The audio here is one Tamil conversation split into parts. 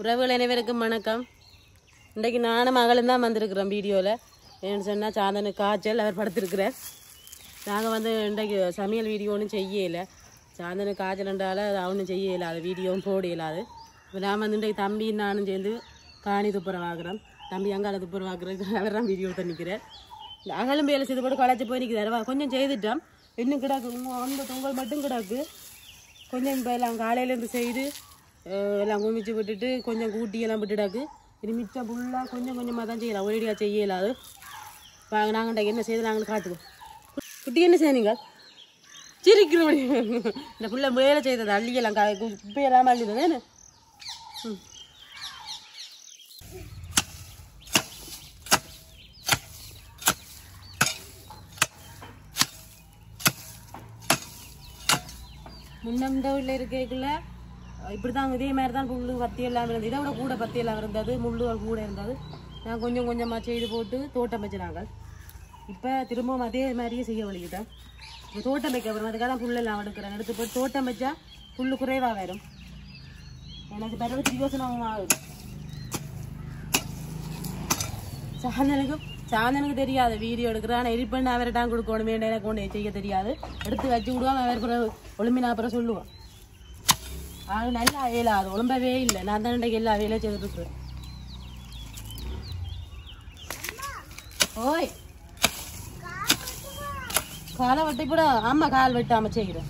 உறவுகள் அனைவருக்கும் வணக்கம். இன்றைக்கு நானும் மகளும் தான் வந்திருக்கிறோம் வீடியோவில் ஏன்னு சொன்னால் சாந்தனு காய்ச்சல் அவர் படுத்திருக்கிறார். நாங்கள் வந்து இன்றைக்கு சமையல் வீடியோ ஒன்றும் செய்யலை. சாந்தனு காய்ச்சல்ன்றால அவனும் செய்ய இயலாது வீடியோவும் போட இயலாது இப்போ நான் வந்து இன்றைக்கு தம்பி நானும் சேர்ந்து காணி துப்புரம் வாங்குறோம் தம்பி அங்கால துப்புரம் வாங்குறதுக்கு அவர் தான் வீடியோ பண்ணிக்கிறேன் இந்த அகலும் வேலை செய்து போட்டு களைச்சி போய் நிற்கிறாரு கொஞ்சம் செய்துட்டோம். இன்னும் கிடாக்கு. இன்னும் அந்த பொங்கல் மட்டும் கிடக்கு. கொஞ்சம் இப்போ எல்லாம் காலையிலேருந்து செய்து எல்லாம் குமிச்சு விட்டுட்டு கொஞ்சம் கூட்டியெல்லாம் விட்டுடாக்கு. இது மிச்சம் ஃபுல்லாக கொஞ்சம் கொஞ்சமாக தான் செய்யலாம். ஒரேடியாக செய்யலாது. வாங்க நாங்கள் என்ன செய்து நாங்கள் காட்டுவோம். குட்டி என்ன செய்யணுங்க சிரிக்கிறோம் இந்த ஃபுல்லாக வேலை செய்தது அள்ளியெல்லாம் கா குப்பையெல்லாம் அள்ளிதான் என்ன ம். முன்னந்த இருக்கக்குள்ள இப்படி தான் இதே மாதிரி தான் புல்லு பத்தி எல்லாம் இருந்தது இதை விட கூட பத்தி எல்லாம் இருந்தது முள்ளுகள் கூட இருந்தது. நான் கொஞ்சம் கொஞ்சமாக செய்து போட்டு தோட்டம் வச்சுனாங்க இப்போ திரும்பவும் அதே மாதிரியே செய்ய வழிகிட்டேன் இப்போ தோட்டம் வைக்க வரும் அதுக்காக தான் புல்லெல்லாம் எடுக்கிறேன் எடுத்து போட்டு தோட்டம் வச்சா புல் குறைவாக வரும். எனக்கு பிறகு யோசனை ஆகுது. சாந்தனுக்கு சாந்தனுக்கு தெரியாது. வீடியோ எடுக்கிறேன். ஆனால் எடிட் பண்ண அவர்கிட்ட கொடுக்கணுமே எனக்கு ஒன்று செய்ய தெரியாது. எடுத்து வச்சு விடுவான். அவர் பிறகு ஒளிமினா அப்புறம் சொல்லுவான். அது நல்லா இயலாது ஒழும்பவே இல்லை. நான் தான் இன்றைக்கு எல்லா வேலையும் செய்துட்டு இருக்கிறேன் ஓய். காலை வெட்டி கூட ஆமா கால் வெட்டாம செய்கிறேன்.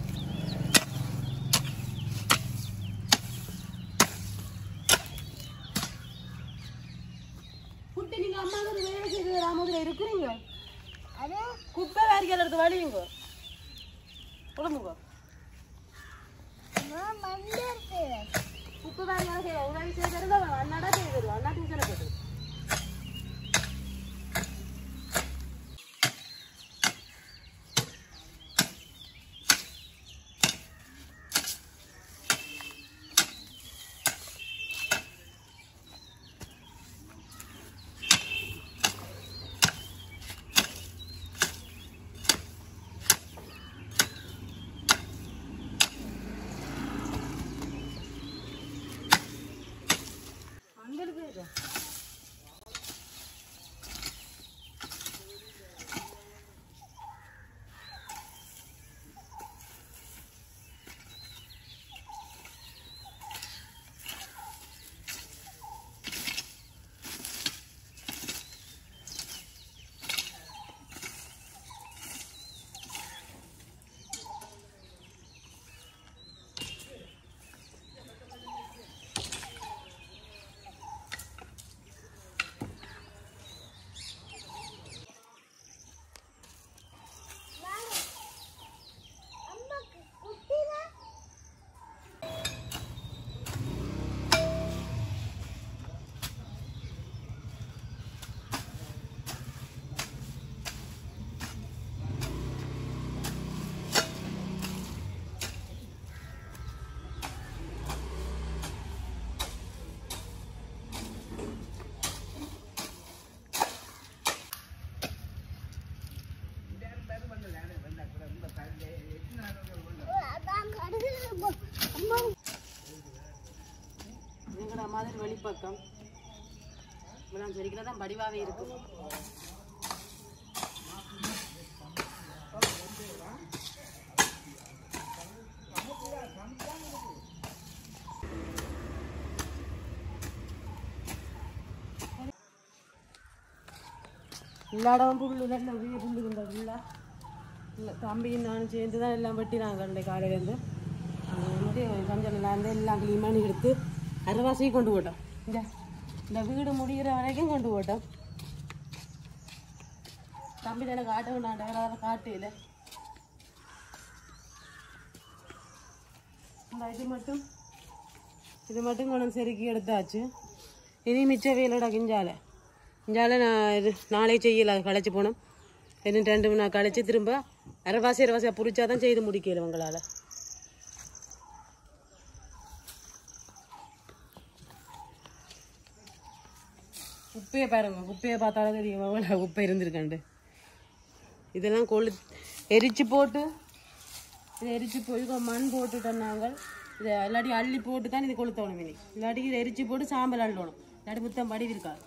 இருக்கிறீங்க? குப்பை வேறிகள் எடுத்து வழியுங்க உடம்புங்க. குப்பை வேறிகள் செய்ய உதவி அங்க இருக்கு மாதிரி வெளிப்பக்கம் இப்பெல்லாம் தான் வடிவாவே இருக்கும் இல்லாடவும் புல்லு நல்ல வீடு புல்லு இருந்தா புல்லா இல்லை தம்பியும் நானும் சேர்ந்து தான் எல்லாம் வெட்டி நாங்கள் கண்டே காலையிலேருந்து வந்து கொஞ்சம் நல்லா இருந்து எல்லாம் க்ளீன் பண்ணி எடுத்து அரைவாசியும் கொண்டு போட்டோம். இந்த இந்த வீடு முடிகிற வரைக்கும் கொண்டு போட்டோம் தம்பி தானே காட்ட வேண்டாம் வேற காட்டையில் இந்த இது மட்டும் இது மட்டும் கொண்டு செருக்கி எடுத்தாச்சு இனி மிச்ச வேலோட கிஞ்சால கிஞ்சால நான் இது நாளே செய்யல களைச்சி போனோம் இன்னும் ரெண்டு மணி நேரம் கழிச்சு திரும்ப அரைவாசி அரைவாசியாக பிடிச்சா தான் செய்து முடிக்கல உங்களால் குப்பையை பாருங்க குப்பையை பார்த்தாலும் தெரியும் எவ்வளோ குப்பை இருந்திருக்காண்டு இதெல்லாம் கொழு எரிச்சு போட்டு இதை எரிச்சு போய் மண் போட்டுட்டோம் நாங்கள். இதை இல்லாட்டி அள்ளி போட்டு தான் இது கொளுத்தணும் இனி. இல்லாட்டி இதை எரிச்சு போட்டு சாம்பல் அள்ளணும். இல்லாட்டி முத்தம் படிவிருக்காது.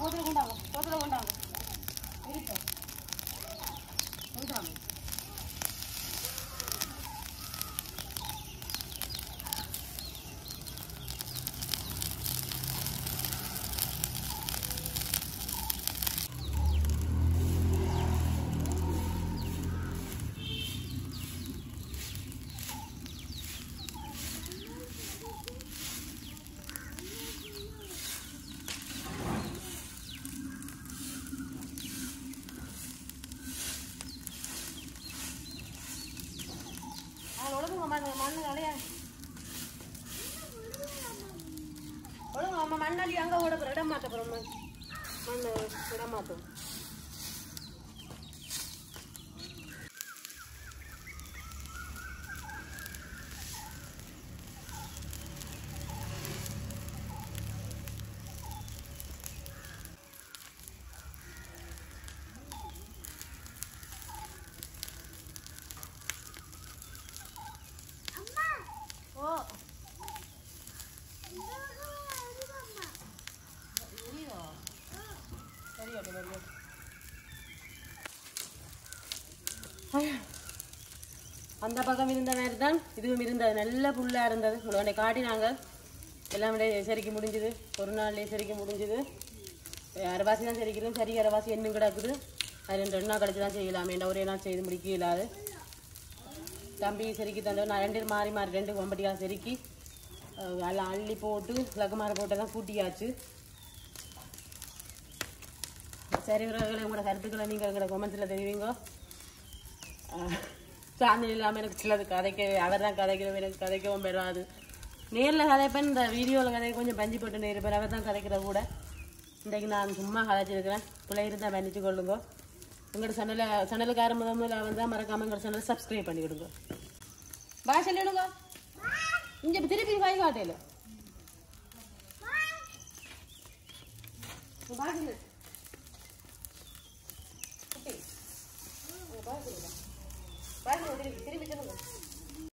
இருக்காது போத்துல கொண்டாங்க போத்துல கொண்டாங்க இருக்கட்டும். கொண்டாங்க அது ஒழுங்குங்க மண்ணு மண்ணு கலையா ஒழுங்கு அம்மா மண்ணாடி அங்கே ஓட போகிற இடம் மாற்ற போகிறோம் மண் இடம் மாற்றும் அந்த பக்கம் இருந்த மாதிரி தான் இதுவும் இருந்தது. நல்ல புல்லா இருந்தது. உடனே காட்டினாங்க எல்லாமே சரிக்க முடிஞ்சுது. ஒரு நாள்லேயே சரிக்க முடிஞ்சுது. அரைவாசி தான் சரிக்கிறோம். சரி அரைவாசி என்னும் கிடக்குது. அது ரெண்டு ரெண்டு நாள் கழிச்சு தான் செய்யலாமேண்டா ஒரே நாள் செய்து முடிக்க இல்லாது. தம்பி செருக்கி தந்தவர் நான் ரெண்டு மாறி மாறி ரெண்டு கொம்பட்டியாக செருக்கி எல்லாம் அள்ளி போட்டு லக்குமார போட்டெல்லாம் கூட்டியாச்சு. சரி உறவுகளை உங்களோட கருத்துக்களை நீங்கள் எங்களோட கொமெண்ட்ஸில் தெரிவிங்க. சாந்தல் இல்லாமல் எனக்கு சிலது கதைக்க அவர் தான் கதைக்கிறவர் எனக்கு கதைக்கவும் பெறாது. நேரில் கதைப்பேன் இந்த வீடியோவில் கதை கொஞ்சம் பஞ்சு போட்டு நேர்ப்பேன் அவர் தான் கதைக்கிற கூட. இன்றைக்கு நான் சும்மா கதைச்சிருக்கிறேன். பிள்ளை இருந்தால் பண்ணிச்சு கொள்ளுங்க. எங்களோட சேனலை சேனலுக்கு ஆரம்ப முதல்ல வந்தால் மறக்காமல் எங்களோட சேனலை சப்ஸ்கிரைப் பண்ணிவிடுங்க பா சொல்லிவிடுங்க இங்கே திருப்பி காய் காட்டையில் திருப்பி திருப்பி. சொல்லுங்க